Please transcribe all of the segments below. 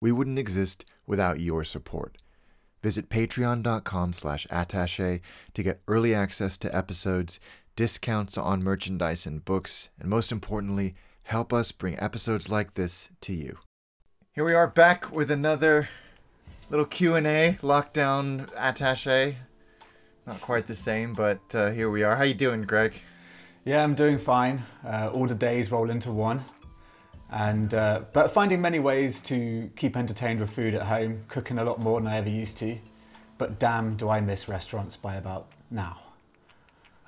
We wouldn't exist without your support. Visit patreon.com slash attache to get early access to episodes, discounts on merchandise and books, and most importantly, help us bring episodes like this to you. Here we are back with another little Q&A, lockdown attache. Not quite the same, but uh, here we are. How you doing, Greg? Yeah, I'm doing fine. Uh, all the days roll into one. And, uh, but finding many ways to keep entertained with food at home, cooking a lot more than I ever used to. But damn, do I miss restaurants by about now.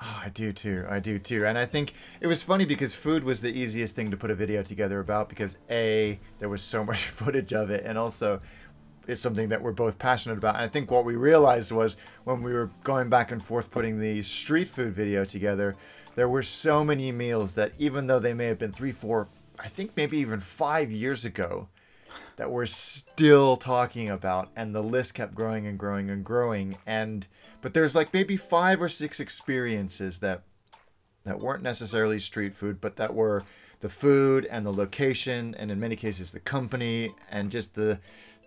Oh, I do too. I do too. And I think it was funny because food was the easiest thing to put a video together about because A, there was so much footage of it, and also it's something that we're both passionate about. And I think what we realized was when we were going back and forth putting the street food video together, there were so many meals that even though they may have been three, four, I think maybe even five years ago, that we're still talking about, and the list kept growing and growing and growing. And but there's like maybe five or six experiences that that weren't necessarily street food, but that were the food and the location, and in many cases the company, and just the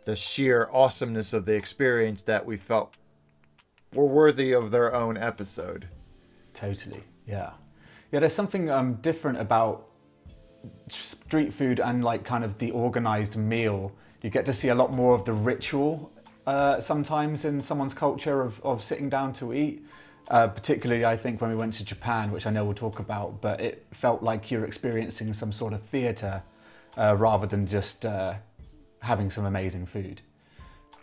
the sheer awesomeness of the experience that we felt were worthy of their own episode. Totally, yeah. Yeah, there's something um, different about street food and like kind of the organized meal. You get to see a lot more of the ritual uh, sometimes in someone's culture of, of sitting down to eat. Uh, particularly, I think when we went to Japan, which I know we'll talk about, but it felt like you're experiencing some sort of theatre uh, rather than just uh, having some amazing food.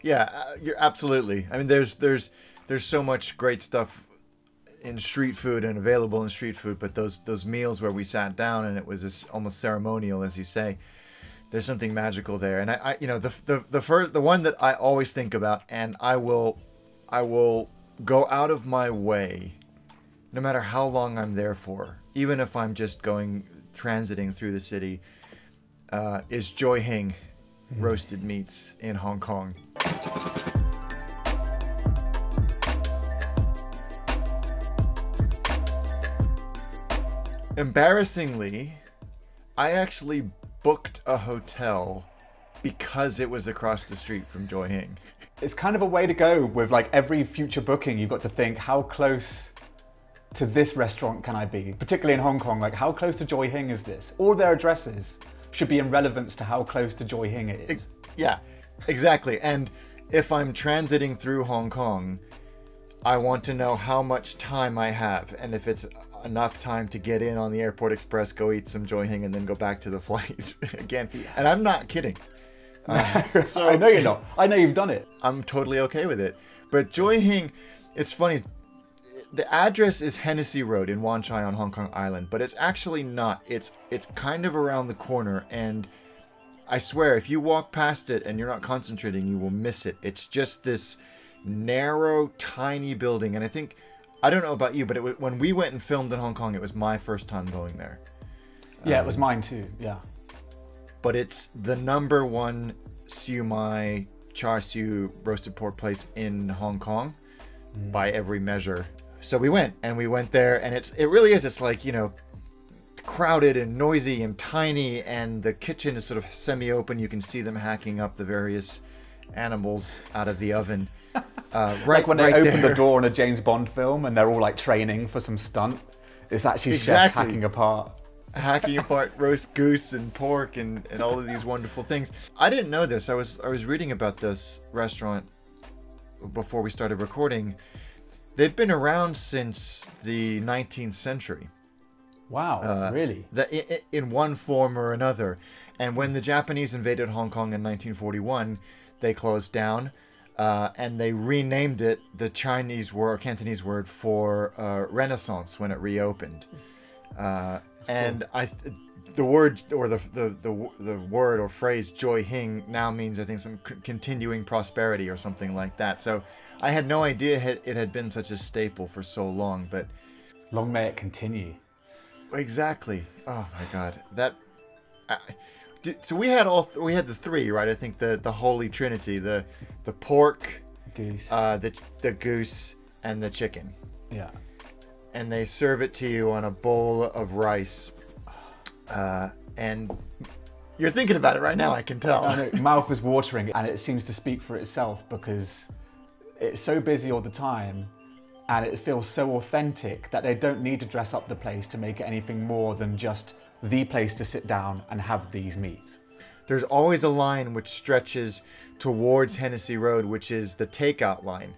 Yeah, uh, you're absolutely. I mean, there's there's there's so much great stuff in street food and available in street food, but those those meals where we sat down and it was almost ceremonial, as you say, there's something magical there. And I, I you know, the the the first the one that I always think about, and I will, I will go out of my way, no matter how long I'm there for, even if I'm just going transiting through the city, uh, is Joy Hing roasted meats in Hong Kong. Embarrassingly, I actually booked a hotel because it was across the street from Joy Hing. It's kind of a way to go with like every future booking, you've got to think how close to this restaurant can I be? Particularly in Hong Kong, like how close to Joy Hing is this? All their addresses should be in relevance to how close to Joy Hing it is. Yeah, exactly. And if I'm transiting through Hong Kong, I want to know how much time I have and if it's enough time to get in on the Airport Express, go eat some Joy Hing, and then go back to the flight again. And I'm not kidding. Uh, so I know you're not. I know you've done it. I'm totally okay with it. But Joy Hing, it's funny. The address is Hennessy Road in Wan Chai on Hong Kong Island, but it's actually not. It's it's kind of around the corner, and I swear, if you walk past it and you're not concentrating, you will miss it. It's just this narrow, tiny building, and I think I don't know about you, but it, when we went and filmed in Hong Kong, it was my first time going there. Yeah, um, it was um, mine too. Yeah. But it's the number one siu mei char siu roasted pork place in Hong Kong mm. by every measure. So we went and we went there, and it's it really is. It's like you know, crowded and noisy and tiny, and the kitchen is sort of semi-open. You can see them hacking up the various animals out of the oven. Uh, right, like when they right open there. the door in a James Bond film and they're all like training for some stunt. It's actually exactly. chefs hacking apart. Hacking apart roast goose and pork and, and all of these wonderful things. I didn't know this. I was I was reading about this restaurant before we started recording. They've been around since the 19th century. Wow, uh, really? The, in one form or another. And when the Japanese invaded Hong Kong in 1941, they closed down uh, and they renamed it the Chinese word, Cantonese word for uh, Renaissance when it reopened. Uh, and cool. I, the word or the, the the the word or phrase "joy hing" now means I think some c- continuing prosperity or something like that. So I had no idea it had been such a staple for so long, but long may it continue. Exactly. Oh my God, that. I, so we had all we had the three right i think the the holy trinity the the pork goose uh the the goose and the chicken yeah and they serve it to you on a bowl of rice uh and You're thinking about it right now. I can tell. I know, mouth is watering, and it seems to speak for itself because it's so busy all the time, and it feels so authentic that they don't need to dress up the place to make it anything more than just the place to sit down and have these meats. There's always a line which stretches towards Hennessy Road, which is the takeout line.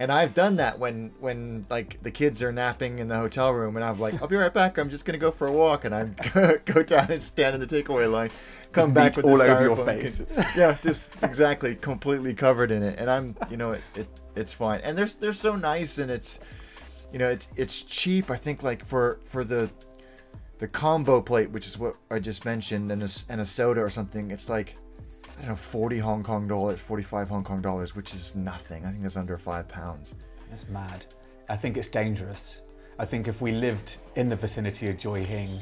And I've done that when when like the kids are napping in the hotel room, and I'm like, I'll be right back. I'm just gonna go for a walk, and I go down and stand in the takeaway line, come Just back with all over your face. can- yeah, just exactly, completely covered in it, and I'm, you know, it, it it's fine. And they're they're so nice, and it's, you know, it's it's cheap. I think like for for the the combo plate, which is what I just mentioned, and a, and a soda or something, it's like, I don't know, 40 Hong Kong dollars, 45 Hong Kong dollars, which is nothing. I think that's under five pounds. That's mad. I think it's dangerous. I think if we lived in the vicinity of Joy Hing,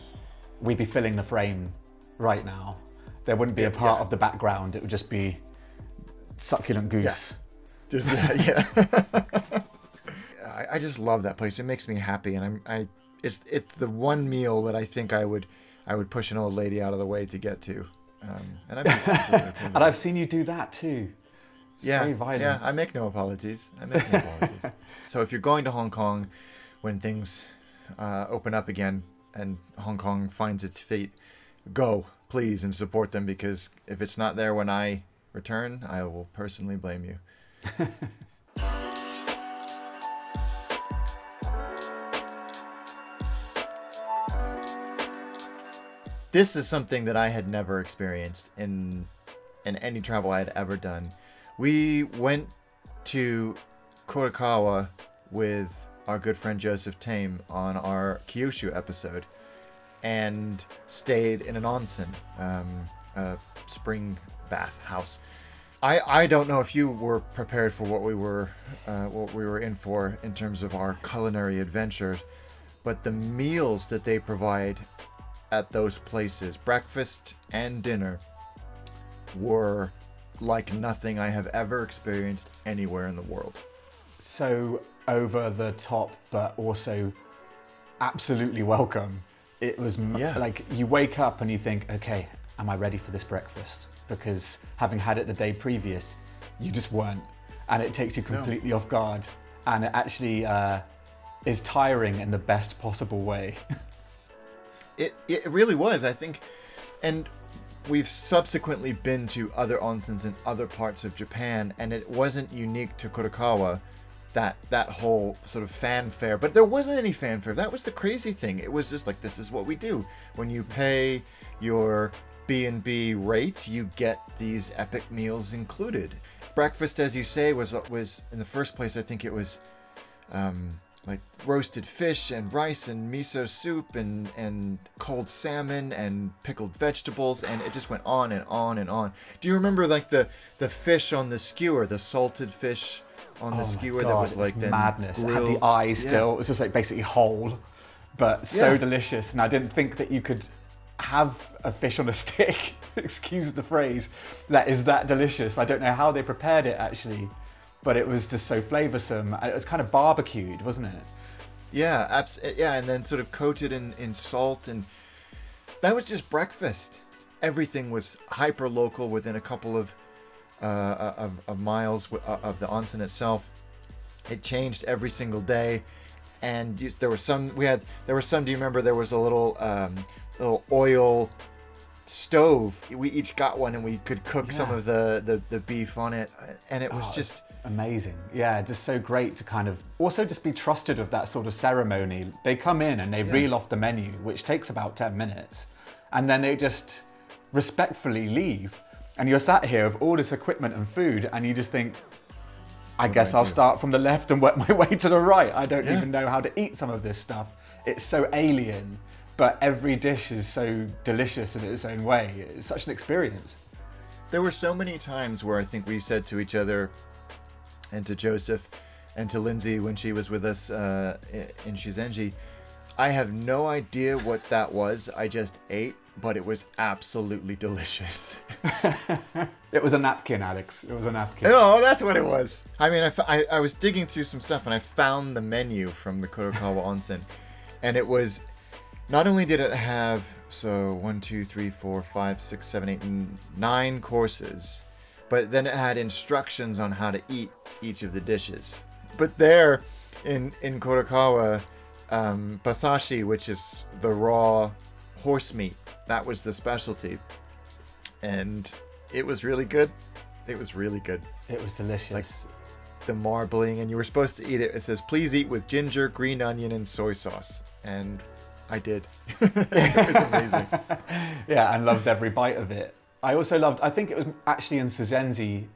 we'd be filling the frame right now. There wouldn't be a part yeah. of the background. It would just be succulent goose. Yeah. yeah. I, I just love that place. It makes me happy, and I'm I. It's it's the one meal that I think I would I would push an old lady out of the way to get to. Um, and I'm absolutely okay with And I've seen you do that too. It's yeah, very violent. yeah. I make no apologies. I make no apologies. So if you're going to Hong Kong when things uh, open up again and Hong Kong finds its feet, go please and support them because if it's not there when I return, I will personally blame you. this is something that I had never experienced in in any travel I had ever done. We went to Kurokawa with our good friend Joseph Tame on our Kyushu episode and stayed in an onsen, um, a spring bath house. I, I don't know if you were prepared for what we were uh, what we were in for in terms of our culinary adventure, but the meals that they provide at those places, breakfast and dinner, were like nothing I have ever experienced anywhere in the world. So over the top, but also absolutely welcome. It was Yeah. like you wake up and you think, okay, am I ready for this breakfast? Because having had it the day previous, you just weren't. And it takes you completely off guard. And it actually uh, is tiring in the best possible way. It it really was, I think, and we've subsequently been to other onsens in other parts of Japan, and it wasn't unique to Kurokawa. That that whole sort of fanfare, but there wasn't any fanfare. That was the crazy thing. It was just like this is what we do. When you pay your B and B rate, you get these epic meals included. Breakfast, as you say, was was in the first place. I think it was um, like roasted fish and rice and miso soup and and cold salmon and pickled vegetables and it just went on and on and on. Do you remember like the the fish on the skewer, the salted fish on the Oh skewer God, that was like madness. It had the Yeah. still. It was just like basically whole, but so Yeah. delicious. And I didn't think that you could have a fish on a stick. Excuse the phrase. That is that delicious. I don't know how they prepared it actually, but it was just so flavoursome. It was kind of barbecued, wasn't it? Yeah, abs- yeah, and then sort of coated in, in salt, and that was just breakfast. Everything was hyper local within a couple of uh, of, of miles w- uh, of the onsen itself. It changed every single day, and you, there was some. We had there was some. Do you remember there was a little um, little oil stove? We each got one, and we could cook some of the, the the beef on it, and it was Oh, just. Amazing. Yeah, just so great to kind of also just be trusted of that sort of ceremony. They come in and they reel off the menu, which takes about 10 minutes, and then they just respectfully leave. And you're sat here with all this equipment and food, and you just think, I guess I I'll do? start from the left and work my way to the right. I don't Yeah. even know how to eat some of this stuff. It's so alien, but every dish is so delicious in its own way. It's such an experience. There were so many times where I think we said to each other, and to Joseph, and to Lindsay when she was with us uh, in Shizenji, I have no idea what that was. I just ate, but it was absolutely delicious. It was a napkin, Alex. It was a napkin. oh, that's what it was. I mean, I, f- I, I was digging through some stuff and I found the menu from the Kurokawa Onsen, and it was not only did it have so one, two, three, four, five, six, seven, eight, nine courses, but then it had instructions on how to eat each of the dishes. But there, in in Kurokawa, um, basashi, which is the raw horse meat, that was the specialty, and it was really good. It was really good. It was delicious. Like The marbling, and you were supposed to eat it. It says, "Please eat with ginger, green onion, and soy sauce." And I did. it was amazing. yeah, and loved every bite of it. I also loved. I think it was actually in Suzenzi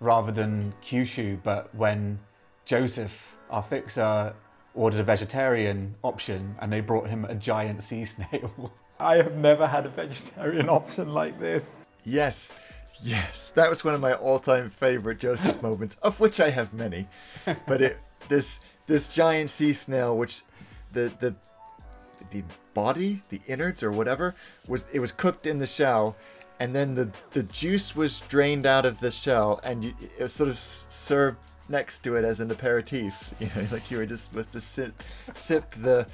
rather than Kyushu, but when Joseph, our fixer, ordered a vegetarian option, and they brought him a giant sea snail. I have never had a vegetarian option like this. Yes, yes, that was one of my all-time favorite Joseph moments, of which I have many. But it this this giant sea snail, which the the the body, the innards or whatever, was it was cooked in the shell, and then the the juice was drained out of the shell, and you, it was sort of served next to it as an aperitif. You know, like you were just supposed to sip sip the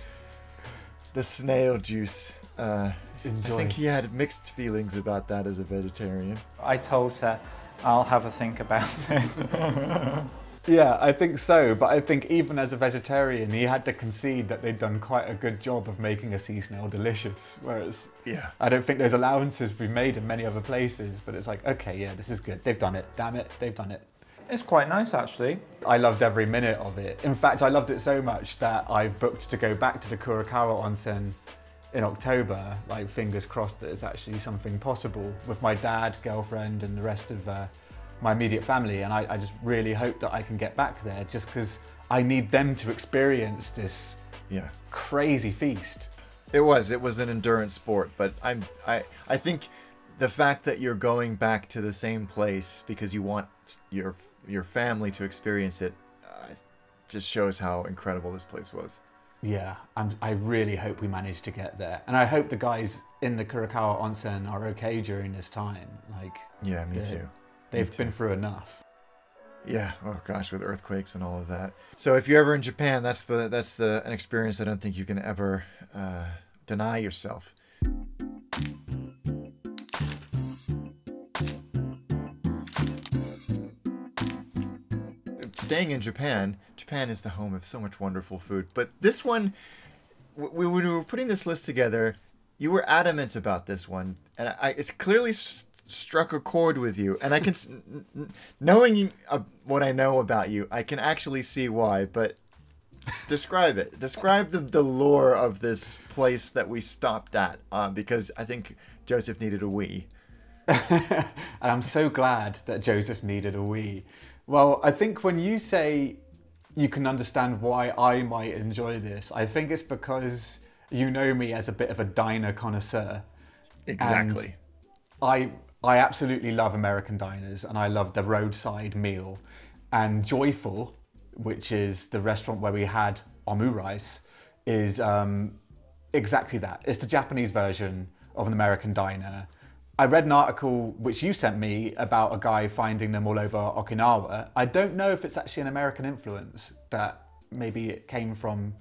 the snail juice. Uh, Enjoy. I think he had mixed feelings about that as a vegetarian. I told her, I'll have a think about this. Yeah, I think so. But I think even as a vegetarian, he had to concede that they'd done quite a good job of making a sea snail delicious. Whereas Yeah. I don't think those allowances be made in many other places. But it's like, okay, yeah, this is good. They've done it. Damn it, they've done it. it's quite nice actually. I loved every minute of it. In fact, I loved it so much that I've booked to go back to the Kurokawa onsen in October. Like, fingers crossed that it's actually something possible with my dad, girlfriend, and the rest of uh, my immediate family. And I, I just really hope that I can get back there just because I need them to experience this Yeah. crazy feast. It was. It was an endurance sport, but I'm I I think the fact that you're going back to the same place because you want your your family to experience it uh, just shows how incredible this place was. Yeah, I'm, I really hope we manage to get there. And I hope the guys in the Kurokawa onsen are okay during this time. Like, Yeah, me too. They've been through enough. Yeah. Oh gosh, with earthquakes and all of that. So if you're ever in Japan, that's the that's the an experience I don't think you can ever uh, deny yourself. Staying in Japan, Japan is the home of so much wonderful food. But this one, we, when we were putting this list together, you were adamant about this one, and I, it's clearly struck a chord with you. And I can, s- n- n- knowing you, uh, what I know about you, I can actually see why. But describe it. Describe the, the lore of this place that we stopped at, uh, because I think Joseph needed a wee. and I'm so glad that Joseph needed a wee. Well, I think when you say you can understand why I might enjoy this, I think it's because you know me as a bit of a diner connoisseur. Exactly. I I absolutely love American diners and I love the roadside meal. And Joyful, which is the restaurant where we had omu rice, is um, exactly that. It's the Japanese version of an American diner. I read an article which you sent me about a guy finding them all over Okinawa. I don't know if it's actually an American influence that maybe it came from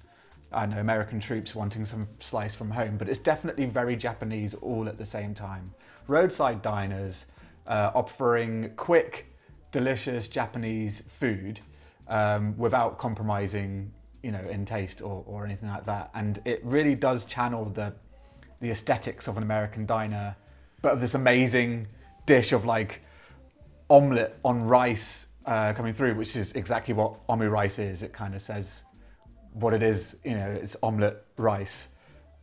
I know American troops wanting some slice from home, but it's definitely very Japanese all at the same time. Roadside diners uh, offering quick, delicious Japanese food um, without compromising, you know, in taste or, or anything like that. And it really does channel the the aesthetics of an American diner, but of this amazing dish of like omelette on rice uh, coming through, which is exactly what omu rice is. It kind of says what it is. You know, it's omelette rice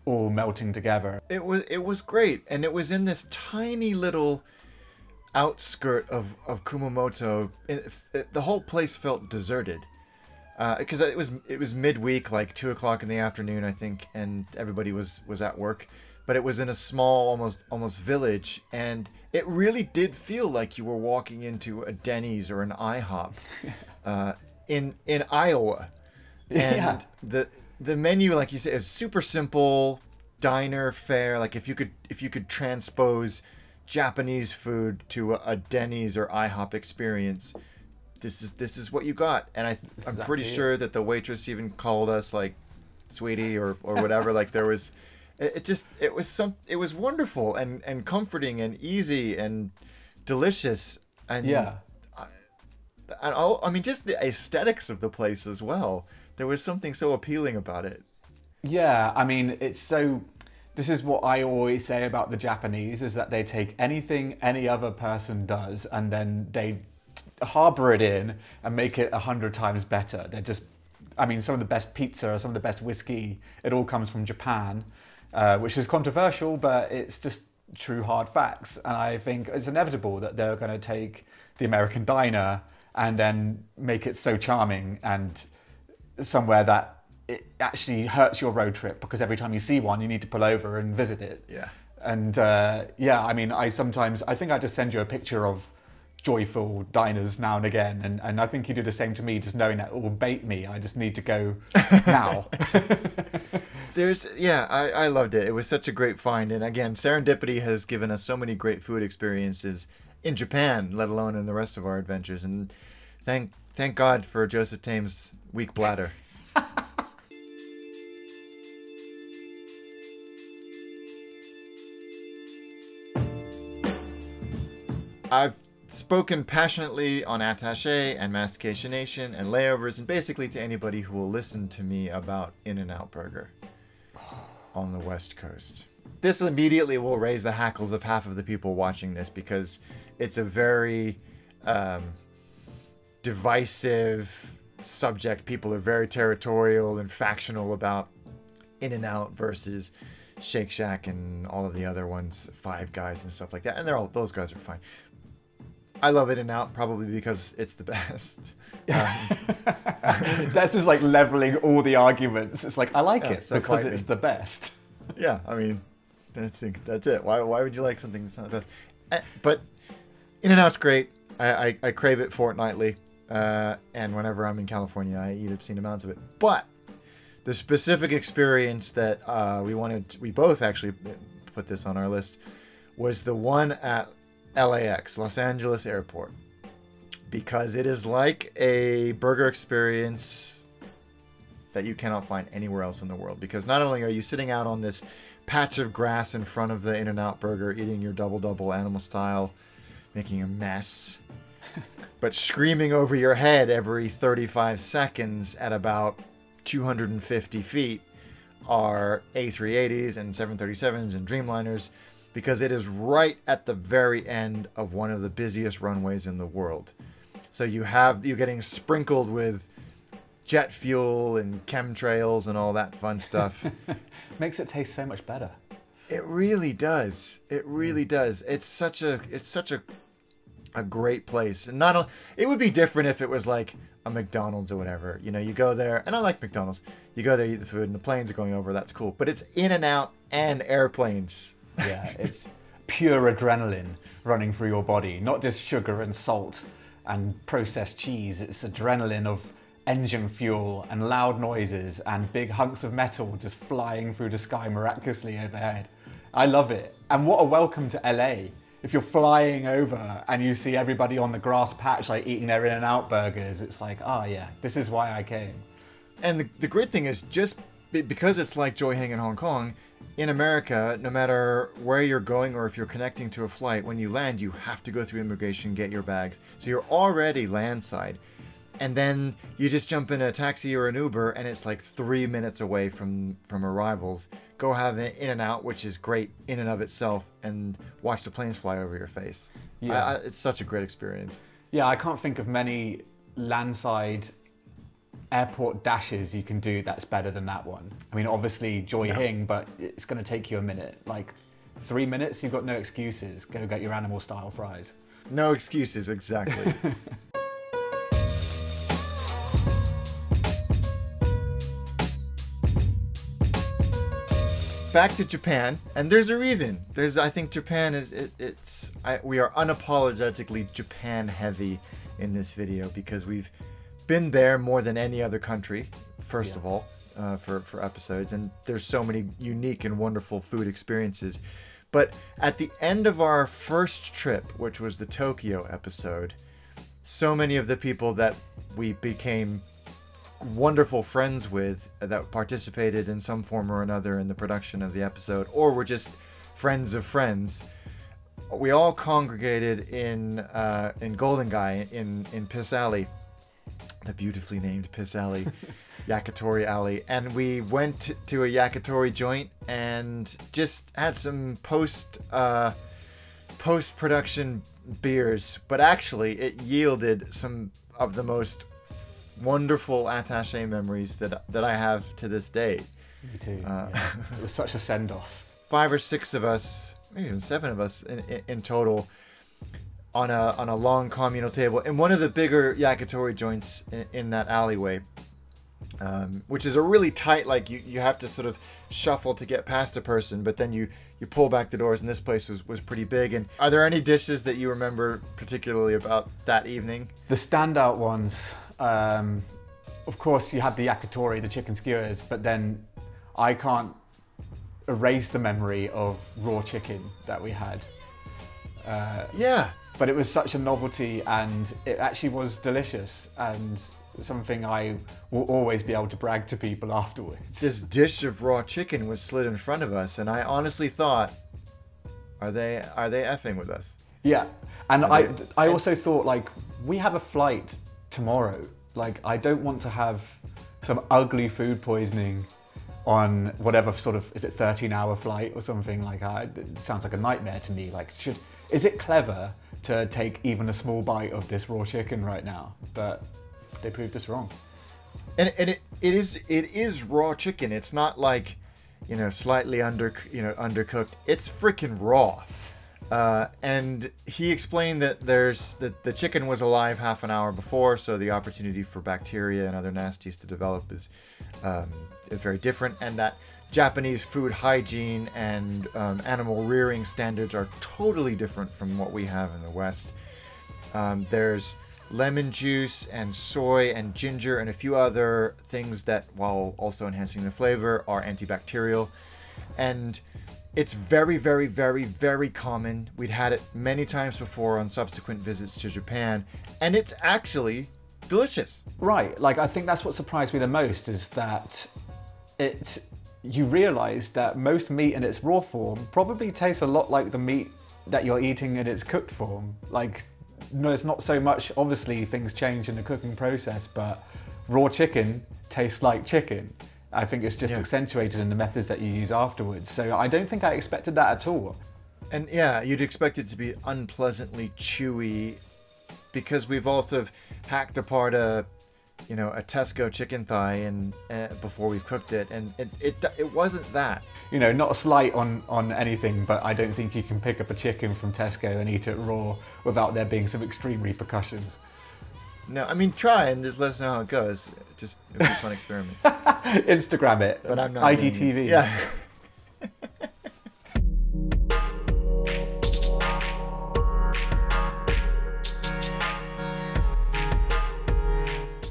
all melting together. It was it was great, and it was in this tiny little outskirt of of Kumamoto. It, it- the whole place felt deserted because it was it was midweek, like two o'clock in the afternoon, I think, and everybody was was at work. But it was in a small, almost almost village, and it really did feel like you were walking into a Denny's or an IHOP uh, in in Iowa and Yeah. the the menu like you said is super simple diner fare like if you could if you could transpose japanese food to a, a denny's or ihop experience this is this is what you got and i i'm pretty sure that the waitress even called us like sweetie or or whatever like there was It, it just it was some it was wonderful and and comforting and easy and delicious and Yeah. and all, I mean just the aesthetics of the place as well. There was something so appealing about it. Yeah, I mean, it's so. This is what I always say about the Japanese: is that they take anything any other person does, and then they harbor it in and make it a hundred times better. They're just, I mean, some of the best pizza, some of the best whiskey, it all comes from Japan, uh, which is controversial, but it's just true hard facts. And I think it's inevitable that they're going to take the American diner and then make it so charming and somewhere that it actually hurts your road trip because every time you see one, you need to pull over and visit it. Yeah. And uh, yeah, I mean, I sometimes, I think I just send you a picture of joyful diners now and again. And, and I think you do the same to me, just knowing that it will bait me. I just need to go now. There's yeah, I, I loved it. It was such a great find, and again, serendipity has given us so many great food experiences in Japan, let alone in the rest of our adventures. And thank thank God for Joseph Tame's weak bladder. I've spoken passionately on Attaché and Mastication Nation and layovers, and basically to anybody who will listen to me about In N Out Burger on the West Coast. This immediately will raise the hackles of half of the people watching this because it's a very um, divisive subject. People are very territorial and factional about In and Out versus Shake Shack and all of the other ones, Five Guys and stuff like that. And they're all those guys are fine. I love In and Out probably because it's the best. That's just like leveling all the arguments. It's like, I like Yeah, it so because it's me. the best. yeah, I mean, I think that's it. Why, why would you like something that's not the best? Eh, But In and Out's great. I, I, I crave it fortnightly, uh, and whenever I'm in California, I eat obscene amounts of it. But the specific experience that uh, we wanted, we both actually put this on our list, was the one at LAX, Los Angeles Airport, because it is like a burger experience that you cannot find anywhere else in the world. Because not only are you sitting out on this patch of grass in front of the In N Out burger, eating your double double animal style, making a mess, but screaming over your head every 35 seconds at about 250 feet are A380s and 737s and Dreamliners because it is right at the very end of one of the busiest runways in the world. So you have you're getting sprinkled with jet fuel and chemtrails and all that fun stuff. Makes it taste so much better. It really does. It really hmm. does. It's such a it's such a a great place. And not a, it would be different if it was like a McDonald's or whatever. You know, you go there and I like McDonald's. You go there, eat the food, and the planes are going over. That's cool. But it's in and out and airplanes. Yeah, it's pure adrenaline running through your body, not just sugar and salt and processed cheese. It's adrenaline of engine fuel and loud noises and big hunks of metal just flying through the sky miraculously overhead. I love it. And what a welcome to LA. If you're flying over and you see everybody on the grass patch like eating their in and out burgers, it's like, oh yeah, this is why I came. And the, the great thing is just because it's like Joy Hing in Hong Kong, in America, no matter where you're going or if you're connecting to a flight, when you land, you have to go through immigration, get your bags. So you're already landside. And then you just jump in a taxi or an Uber, and it's like three minutes away from from arrivals. Go have an in and out, which is great in and of itself, and watch the planes fly over your face. Yeah. I, I, it's such a great experience. Yeah, I can't think of many landside airport dashes you can do that's better than that one. I mean, obviously Joy Hing, but it's going to take you a minute. Like three minutes, you've got no excuses. Go get your animal style fries. No excuses, exactly. Back to Japan, and there's a reason. There's, I think, Japan is it, it's I, we are unapologetically Japan heavy in this video because we've been there more than any other country. First of all, uh, for for episodes, and there's so many unique and wonderful food experiences. But at the end of our first trip, which was the Tokyo episode, so many of the people that we became wonderful friends with that participated in some form or another in the production of the episode, or were just friends of friends. We all congregated in uh, in Golden Gai in in Piss Alley, the beautifully named Piss Alley, Yakitori Alley, and we went to a yakitori joint and just had some post uh, post production beers. But actually, it yielded some of the most wonderful attaché memories that that I have to this day. Me too. Uh, yeah. It was such a send off. Five or six of us, maybe even seven of us in, in, in total, on a on a long communal table in one of the bigger yakitori joints in, in that alleyway. Um, which is a really tight like you, you have to sort of shuffle to get past a person but then you you pull back the doors and this place was, was pretty big and are there any dishes that you remember particularly about that evening The standout ones, um, of course, you had the yakitori, the chicken skewers, but then I can't erase the memory of raw chicken that we had. Uh, yeah but it was such a novelty and it actually was delicious and something I will always be able to brag to people afterwards. this dish of raw chicken was slid in front of us and i honestly thought are they are they effing with us Yeah, and I, I also thought like we have a flight tomorrow. Like I don't want to have some ugly food poisoning on whatever sort of is it 13 hour flight or something like I, it sounds like a nightmare to me. Like should is it clever to take even a small bite of this raw chicken right now? But they proved us wrong. and, and it, it is it is raw chicken it's not like you know slightly under you know undercooked it's freaking raw uh, and he explained that there's that the chicken was alive half an hour before so the opportunity for bacteria and other nasties to develop is um, is very different and that Japanese food hygiene and um, animal rearing standards are totally different from what we have in the West. Um, there's lemon juice and soy and ginger and a few other things that, while also enhancing the flavor, are antibacterial. And it's very, very, very, very common. We'd had it many times before on subsequent visits to Japan, and it's actually delicious. Right. Like I think that's what surprised me the most is that it you realize that most meat in its raw form probably tastes a lot like the meat that you're eating in its cooked form. Like no it's not so much obviously things change in the cooking process, but raw chicken tastes like chicken. I think it's just Yeah. accentuated in the methods that you use afterwards. So I don't think I expected that at all. And yeah, you'd expect it to be unpleasantly chewy because we've all sort of hacked apart a, you know, a Tesco chicken thigh and uh, before we've cooked it, and it, it it wasn't that. you know, not a slight on, on anything, but I don't think you can pick up a chicken from Tesco and eat it raw without there being some extreme repercussions. No, I mean try and just let us know how it goes. Just it was a fun experiment. Instagram it. But I'm not. IGTV. Yeah.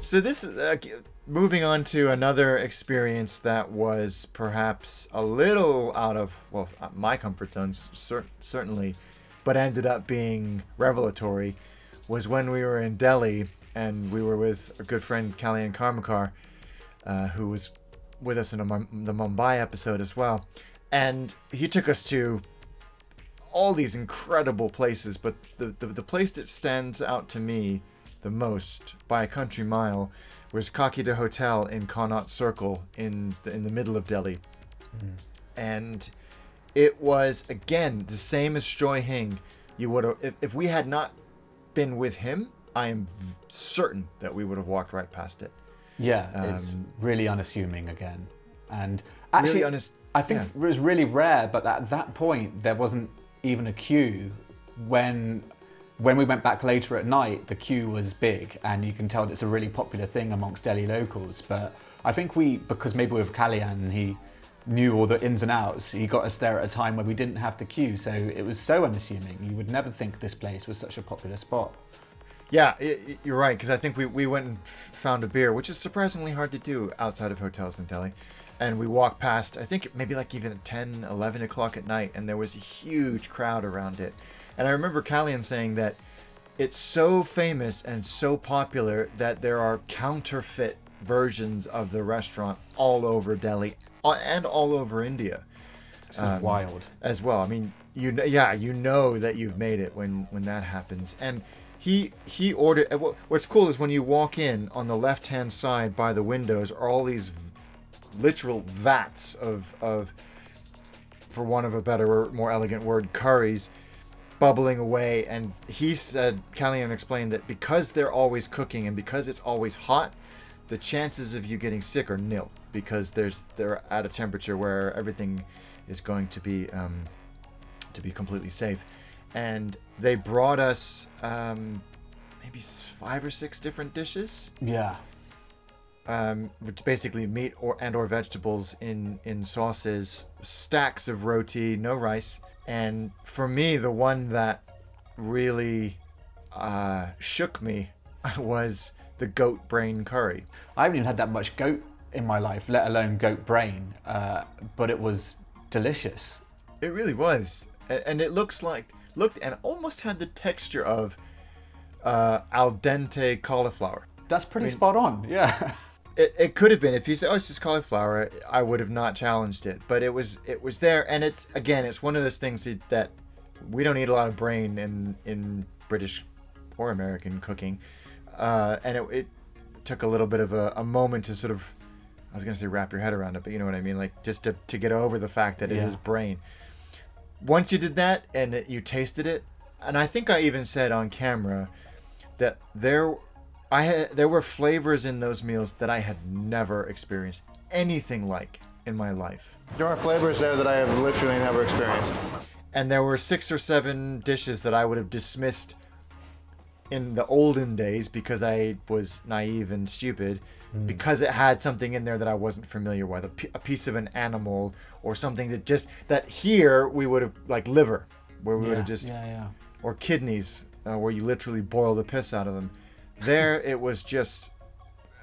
So this uh, moving on to another experience that was perhaps a little out of well my comfort zone cer- certainly, but ended up being revelatory. Was when we were in Delhi and we were with a good friend Kalyan Karmakar, uh, who was with us in a, the Mumbai episode as well, and he took us to all these incredible places, but the, the, the place that stands out to me the most by a country mile was Kake Da Hotel in Connaught Circle in the, in the middle of Delhi. And it was, again, the same as Joy Hing. You would have, if, if we had not been with him, I am certain that we would have walked right past it. Yeah, it's Um, really unassuming again. And actually, really honest. I think yeah. it was really rare, but at that point, there wasn't even a queue. When when we went back later at night, the queue was big, and you can tell that it's a really popular thing amongst Delhi locals. But I think we, because maybe with Kalyan, he knew all the ins and outs. He got us there at a time where we didn't have the queue, so it was so unassuming. You would never think this place was such a popular spot. Yeah, i i- you're right. Because I think we, we went and found a beer, which is surprisingly hard to do outside of hotels in Delhi. And we walked past, I think maybe like even at 10, 11 o'clock at night, and there was a huge crowd around it. And I remember Kalyan saying that it's so famous and so popular that there are counterfeit versions of the restaurant all over Delhi and all over India This is um, wild. as well. I mean, you kn- yeah, you know that you've made it when when that happens. And he he ordered. What's cool is when you walk in on the left hand side by the windows are all these literal vats of of, for want of a better, or more elegant word, curries bubbling away. And he said, Kalyan explained that because they're always cooking and because it's always hot, the chances of you getting sick are nil because there's they're at a temperature where everything is going to be um, to be completely safe. And they brought us um, maybe five or six different dishes Yeah. um, which basically meat or and or vegetables in in sauces, stacks of roti, no rice, and for me the one that really uh, shook me was the goat brain curry. I haven't even had that much goat in my life, let alone goat brain, uh, but it was delicious. It really was, and it looks like looked and almost had the texture of uh, al dente cauliflower. That's pretty mean- spot on. Yeah. It, it could have been if you said oh it's just cauliflower I would have not challenged it but it was it was there and it's again it's one of those things that, we don't eat a lot of brain in in British or American cooking uh, and it, it took a little bit of a, a moment to sort of I was gonna say wrap your head around it but you know what I mean like just to, to get over the fact that it Yeah. is brain once you did that and it, you tasted it and I think I even said on camera that there I had there were flavors in those meals that I had never experienced anything like in my life. There are flavors there that I have literally never experienced. And there were six or seven dishes that I would have dismissed in the olden days because I was naive and stupid mm. because it had something in there that I wasn't familiar with—a piece of an animal or something that just that here we would have like liver where we would have just yeah, yeah. or kidneys, uh, where you literally boil the piss out of them. There, it was just,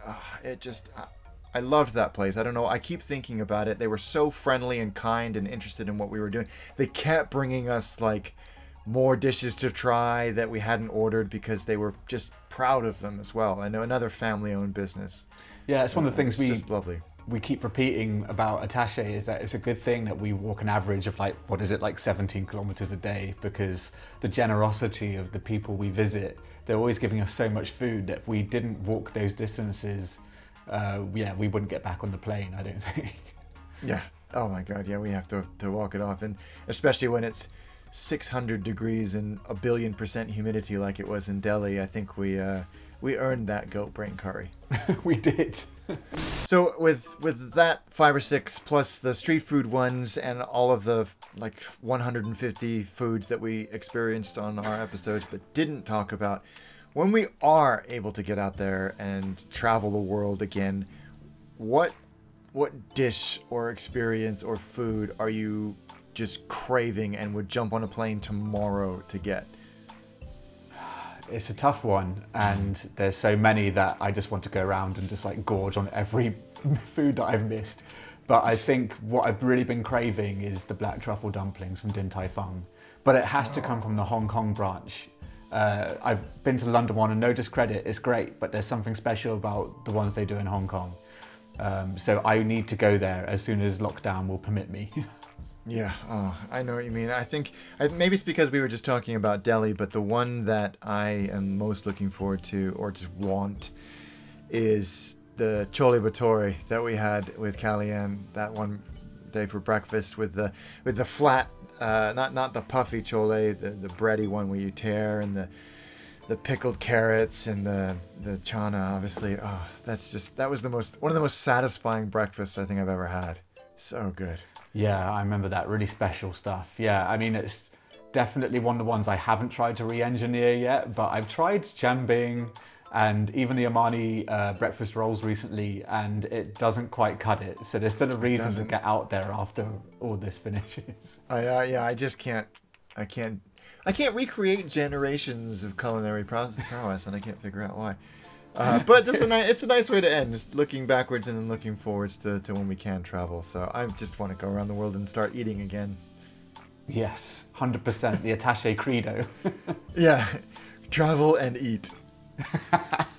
uh, it just, I, I loved that place. I don't know. I keep thinking about it. They were so friendly and kind and interested in what we were doing. They kept bringing us like more dishes to try that we hadn't ordered because they were just proud of them as well. I know another family-owned business. Yeah, it's one of the things It's we just lovely. We keep repeating about Attache is that it's a good thing that we walk an average of like what is it like 17 kilometers a day because the generosity of the people we visit they're always giving us so much food that if we didn't walk those distances uh, yeah we wouldn't get back on the plane I don't think Yeah. Oh my God. Yeah, we have to to walk it off, and especially when it's 600 degrees and a billion percent humidity like it was in Delhi. I think we uh, we earned that goat brain curry. we did So with with that five or six plus the street food ones and all of the like 150 foods that we experienced on our episodes but didn't talk about, when we are able to get out there and travel the world again, what what dish or experience or food are you just craving and would jump on a plane tomorrow to get? It's a tough one and there's so many that I just want to go around and just like gorge on every food that I've missed. But I think what I've really been craving is the black truffle dumplings from Din Tai Fung. But it has to come from the Hong Kong branch. Uh, I've been to London one and no discredit, it's great, but there's something special about the ones they do in Hong Kong. Um, so I need to go there as soon as lockdown will permit me. Yeah, oh, I know what you mean. I think I, maybe it's because we were just talking about Delhi, but the one that I am most looking forward to, or just want, is the chole bhature that we had with Kalyan that one day for breakfast with the with the flat, uh, not not the puffy chole, the the bready one where you tear and the the pickled carrots and the the chana. Obviously, oh, that's just that was the most one of the most satisfying breakfasts I think I've ever had. So good. Yeah, I remember that really special stuff. Yeah, I mean, it's definitely one of the ones I haven't tried to re-engineer yet, but I've tried jian bing and even the Amani uh, breakfast rolls recently, and it doesn't quite cut it. So there's still a reason to get out there after all this finishes. I uh, yeah, I just can't. I can't. I can't recreate generations of culinary prowess, and I can't figure out why. Uh, but this is a ni- it's a nice way to end, just looking backwards and then looking forwards to, to when we can travel. So I just want to go around the world and start eating again. Yes, 100% the attache credo. Yeah, travel and eat.